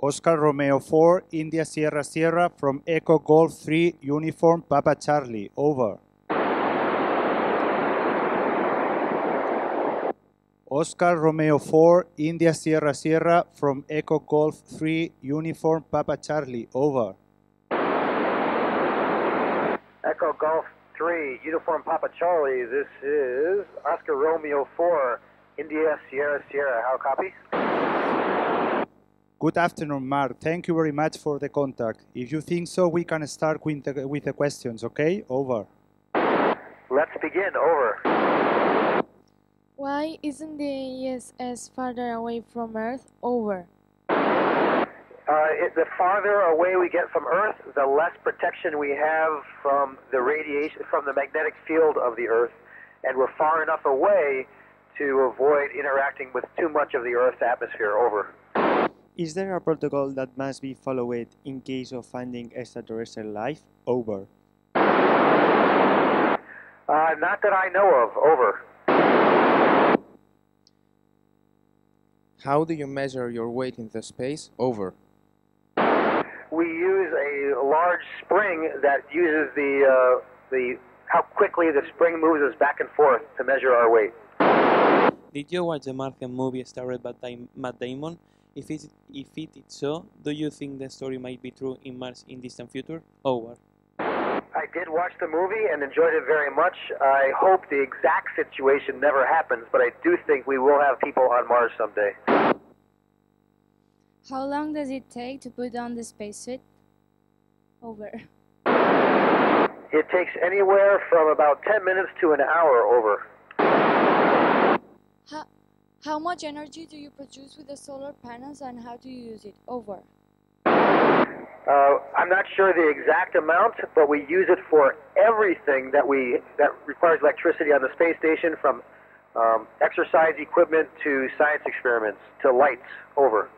Oscar Romeo 4, India Sierra Sierra from Echo Golf 3, Uniform Papa Charlie. Over. Oscar Romeo 4, India Sierra Sierra from Echo Golf 3, Uniform Papa Charlie. Over. Echo Golf 3, Uniform Papa Charlie. This is Oscar Romeo 4, India Sierra Sierra. How copy? Good afternoon, Mark. Thank you very much for the contact. If you think so, we can start with the, with the questions, okay? Over. Let's begin. Over. Why isn't the ISS farther away from Earth? Over. Uh, it, the farther away we get from Earth, the less protection we have from the radiation, from the magnetic field of the Earth, and we're far enough away to avoid interacting with too much of the Earth's atmosphere. Over. Is there a protocol that must be followed in case of finding extraterrestrial life? Over. Uh, not that I know of. Over. How do you measure your weight in the space? Over. We use a large spring that uses the uh, the how quickly the spring moves us back and forth to measure our weight. Did you watch the Martian movie starred by Matt Damon? If it, if it is so, do you think the story might be true in Mars in distant future? Oh, over. I did watch the movie and enjoyed it very much. I hope the exact situation never happens, but I do think we will have people on Mars someday. How long does it take to put on the spacesuit? Over. It takes anywhere from about 10 minutes to an hour over. How, how much energy do you produce with the solar panels and how do you use it? Over. Uh, I'm not sure the exact amount, but we use it for everything that we that requires electricity on the space station, from um, exercise equipment to science experiments to lights. Over.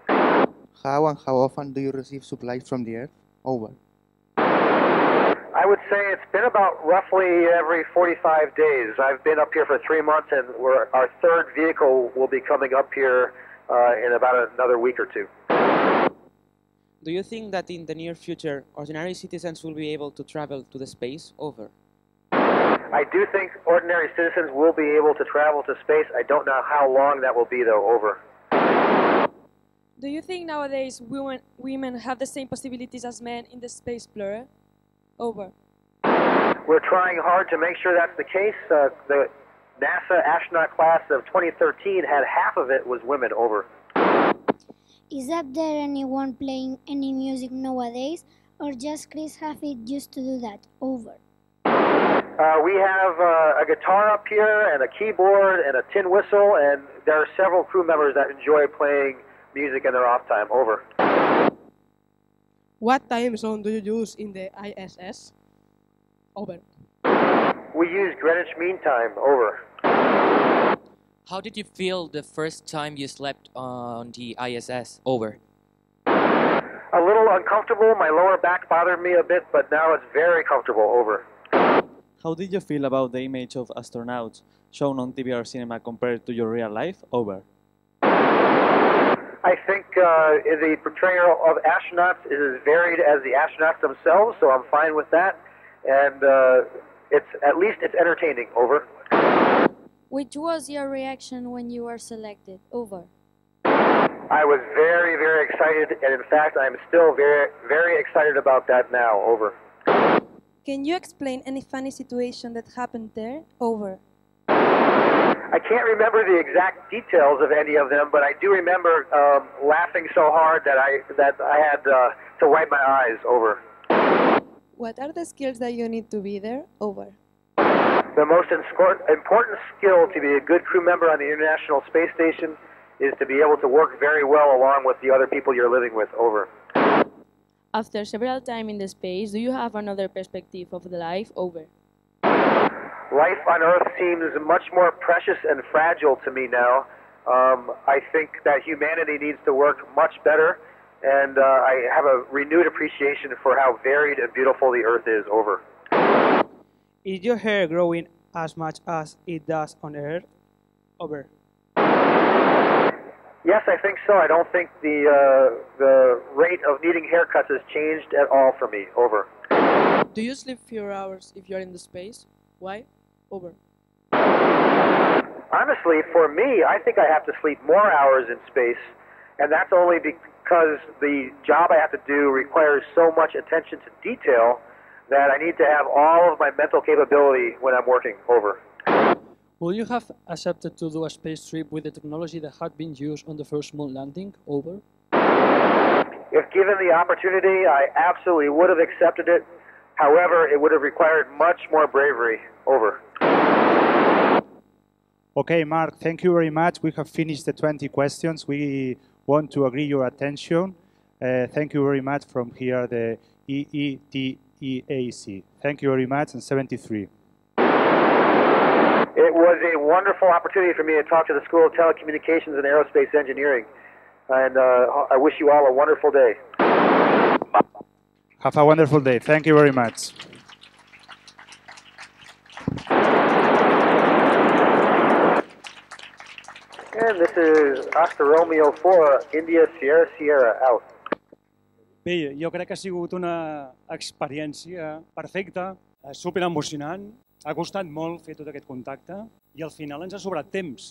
How and how often do you receive supplies from the Earth? Over. I would say it's been about roughly every 45 days. I've been up here for three months, and we're, our third vehicle will be coming up here uh, in about another week or two. Do you think that in the near future, ordinary citizens will be able to travel to the space? Over. I do think ordinary citizens will be able to travel to space. I don't know how long that will be, though. Over. Do you think nowadays women, women have the same possibilities as men in the space plural? Over. We're trying hard to make sure that's the case. Uh, the NASA astronaut class of 2013 had half of it was women. Over. Is up there anyone playing any music nowadays, or just Chris Hadfield used to do that? Over. Uh, we have uh, a guitar up here and a keyboard and a tin whistle, and there are several crew members that enjoy playing music in their off time. Over. What time zone do you use in the ISS? Over. We use Greenwich Mean Time. Over. How did you feel the first time you slept on the ISS? Over. A little uncomfortable. My lower back bothered me a bit, but now it's very comfortable. Over. How did you feel about the image of astronauts shown on TV or cinema compared to your real life? Over. I think uh, the portrayal of astronauts is as varied as the astronauts themselves, so I'm fine with that. And uh, it's at least it's entertaining. Over. Which was your reaction when you were selected? Over. I was very, very excited, and in fact, I'm still very, very excited about that now. Over. Can you explain any funny situation that happened there? Over. I can't remember the exact details of any of them, but I do remember um, laughing so hard that I that I had uh, to wipe my eyes. Over. What are the skills that you need to be there? Over. The most important skill to be a good crew member on the International Space Station is to be able to work very well along with the other people you're living with. Over. After several time in the space, do you have another perspective of the life? Over. Life on Earth seems much more precious and fragile to me now. Um, I think that humanity needs to work much better, and uh, I have a renewed appreciation for how varied and beautiful the Earth is. Over. Is your hair growing as much as it does on Earth? Over. Yes, I think so. I don't think the uh, the rate of needing haircuts has changed at all for me. Over. Do you sleep fewer hours if you're in the space? Why? Over. Honestly, for me, I think I have to sleep more hours in space, and that's only because the job I have to do requires so much attention to detail that I need to have all of my mental capability when I'm working. Over. Would you have accepted to do a space trip with the technology that had been used on the first moon landing? Over. If given the opportunity, I absolutely would have accepted it. However, it would have required much more bravery. Over. Okay, Mark, thank you very much. We have finished the 20 questions. We want to agree your attention. Uh, thank you very much from here, the EETAC. Thank you very much, and 73. It was a wonderful opportunity for me to talk to the School of Telecommunications and Aerospace Engineering, and uh, I wish you all a wonderful day. Have a wonderful day. Thank you very much. And this is Oscar Romeo 4, India Sierra Sierra, out. Bé, jo crec que ha sigut una experiència perfecta, eh, super emocionant, ha costat molt fer tot aquest contacte i al final ens ha sobrat temps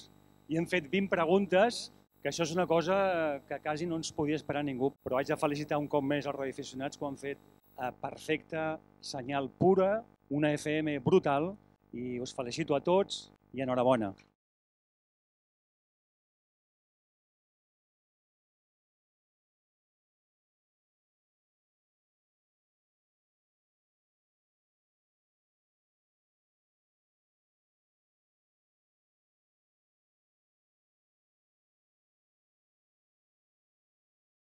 i hem fet 20 preguntes, que això és una cosa que quasi no ens podia esperar ningú, però haig de felicitar un cop més els radioaficionats que ho han fet a perfecta, senyal pura, una FM brutal i us felicito a tots i enhorabona.